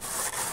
you